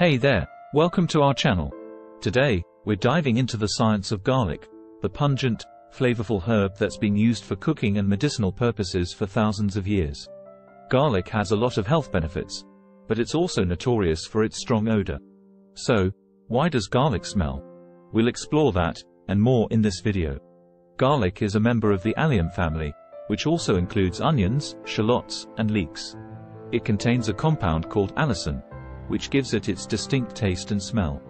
Hey there, welcome to our channel. Today, we're diving into the science of garlic, the pungent, flavorful herb that's been used for cooking and medicinal purposes for thousands of years. Garlic has a lot of health benefits, but it's also notorious for its strong odor. So, why does garlic smell? We'll explore that, and more in this video. Garlic is a member of the allium family, which also includes onions, shallots, and leeks. It contains a compound called allicin, which gives it its distinct taste and smell.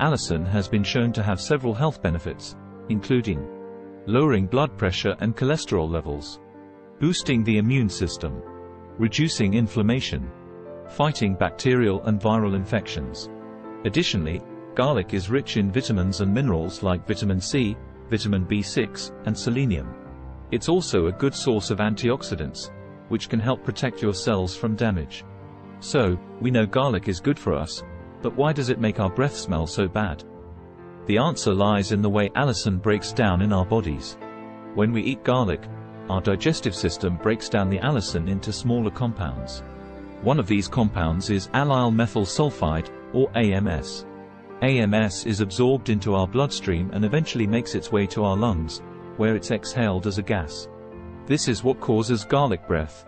Allicin has been shown to have several health benefits, including lowering blood pressure and cholesterol levels, boosting the immune system, reducing inflammation, fighting bacterial and viral infections. Additionally, garlic is rich in vitamins and minerals like vitamin C, vitamin B6, and selenium. It's also a good source of antioxidants, which can help protect your cells from damage. So, we know garlic is good for us, but why does it make our breath smell so bad? The answer lies in the way allicin breaks down in our bodies. When we eat garlic, our digestive system breaks down the allicin into smaller compounds. One of these compounds is allyl methyl sulfide, or AMS. AMS is absorbed into our bloodstream and eventually makes its way to our lungs, where it's exhaled as a gas. This is what causes garlic breath.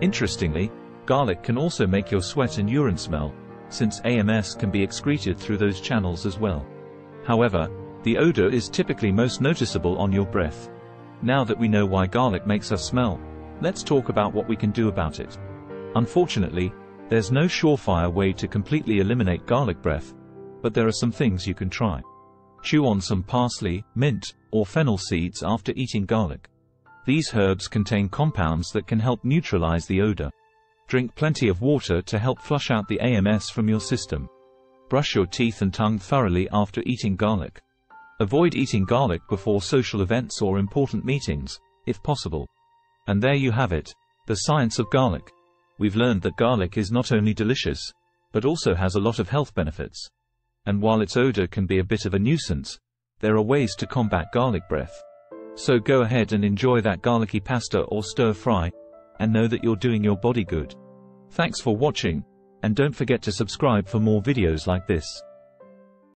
Interestingly, garlic can also make your sweat and urine smell, since AMS can be excreted through those channels as well. However, the odor is typically most noticeable on your breath. Now that we know why garlic makes us smell, let's talk about what we can do about it. Unfortunately, there's no surefire way to completely eliminate garlic breath, but there are some things you can try. Chew on some parsley, mint, or fennel seeds after eating garlic. These herbs contain compounds that can help neutralize the odor. Drink plenty of water to help flush out the AMS from your system. Brush your teeth and tongue thoroughly after eating garlic. Avoid eating garlic before social events or important meetings, if possible. And there you have it, the science of garlic. We've learned that garlic is not only delicious, but also has a lot of health benefits. And while its odor can be a bit of a nuisance, there are ways to combat garlic breath. So go ahead and enjoy that garlicky pasta or stir fry, and know that you're doing your body good. Thanks for watching, and don't forget to subscribe for more videos like this.